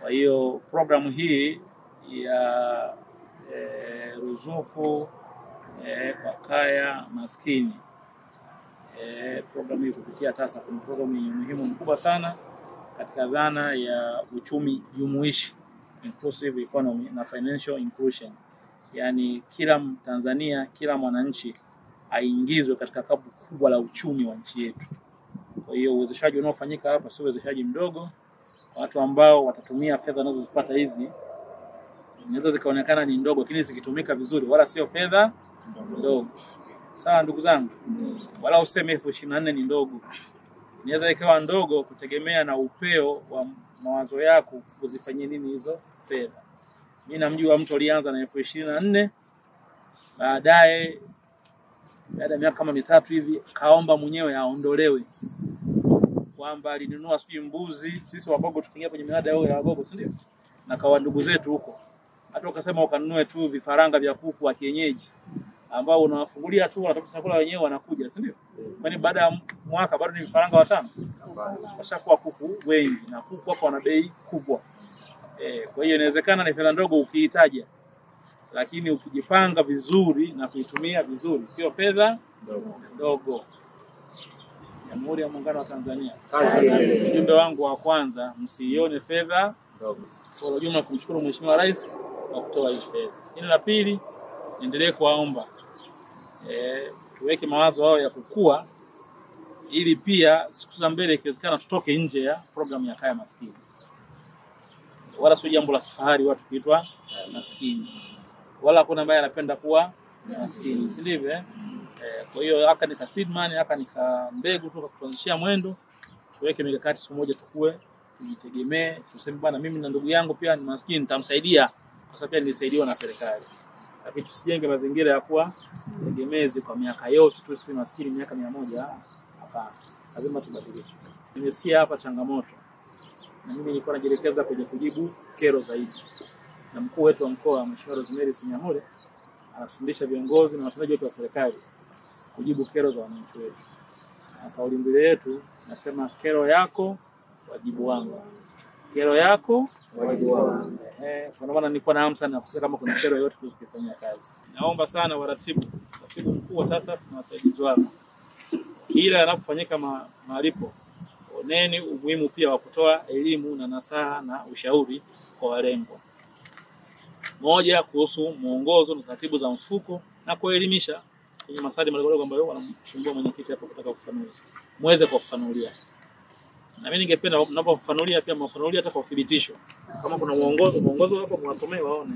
Kwa hiyo programu hii ya e, ruzuku e, kwa kaya maskini e, programu hii kupitia TASAF ni programu yenye umuhimu mkubwa sana katika dhana ya uchumi jumuishi, inclusive economy na financial inclusion, yaani kila Mtanzania, kila mwananchi aingizwe katika kapu kubwa la uchumi wa nchi yetu. Kwa hiyo uwezeshaji unaofanyika hapa sio uwezeshaji mdogo. Watu ambao watatumia fedha wanazozipata hizi zinaweza zikaonekana ni ndogo, lakini zikitumika vizuri, wala sio fedha ndogo. Sawa ndugu zangu, wala useme elfu ishirini na nne ni ndogo. Inaweza ikawa ndogo kutegemea na upeo wa mawazo yako kuzifanyia nini hizo fedha. Mi namjua mtu alianza na elfu ishirini na nne baadaye baada ya miaka kama mitatu hivi kaomba mwenyewe aondolewe, kwamba alinunua sijui mbuzi. Sisi Wagogo tukiingia kwenye minada yao ya Wagogo, si ndio? Na kawa ndugu zetu huko, hata ukasema ukanunue tu vifaranga vya kuku wa kienyeji ambao unawafungulia tu, wanatafuta chakula wenyewe, wanakuja, si ndio? Kwani baada ya mwaka bado ni vifaranga watano, washakuwa kuku wengi, na kuku hapo wana bei kubwa. E, kwa hiyo inawezekana ni fedha ndogo ukiitaja lakini ukijipanga vizuri na kuitumia vizuri, sio fedha ndogo. Jamhuri ya Muungano wa Tanzania, ujumbe wangu wa kwanza, msiione fedha. Kwa ujumla, kumshukuru Mheshimiwa Rais kwa kutoa hii fedha. Hili la pili, niendelee kuwaomba e, tuweke mawazo hayo ya kukua, ili pia siku za mbele ikiwezekana tutoke nje ya programu ya kaya maskini, wala sio jambo la kifahari watu kuitwa maskini. wala hakuna ambaye anapenda kuwa maskini, si ndivyo? Eh, kwa hiyo haka nika seed money, haka nika mbegu tu kuanzishia mwendo, tuweke mikakati, siku moja tukue, tujitegemee, tuseme bwana, mimi na ndugu yangu pia ni maskini, nitamsaidia kwa sababu pia nilisaidiwa na serikali. Lakini tusijenge mazingira ya kuwa tegemezi kwa miaka yote tu, sisi maskini miaka mia moja. Hapana, lazima tubadilike. Nimesikia hapa changamoto na mimi nilikuwa najielekeza kwenye kujibu kero zaidi na mkuu wetu wa mkoa Mheshimiwa Rosemary Sinyamule anafundisha viongozi na watendaji wetu wa serikali kujibu kero za wananchi wetu, na kauli mbiu yetu nasema kero yako wajibu wangu, kero yako wajibu wangu. Eh, kwa maana nilikuwa na hamu sana kusikia kama kuna kero yoyote tuweze kazi. Naomba sana waratibu, katibu mkuu wa TASAF na wasaidizi wako, kila yanapofanyika ma, malipo oneni umuhimu pia wa kutoa elimu na nasaha na ushauri kwa walengwa moja kuhusu mwongozo na taratibu za mfuko na kuelimisha kwenye maswali madogo ambayo wanamsumbua mwenyekiti hapo kutaka ufafanuzi, muweze kuwafafanulia. Na mimi ningependa mnapofafanulia pia mwafanulia hata kwa uthibitisho, kama kuna mwongozo mwongozo hapo mwasomee waone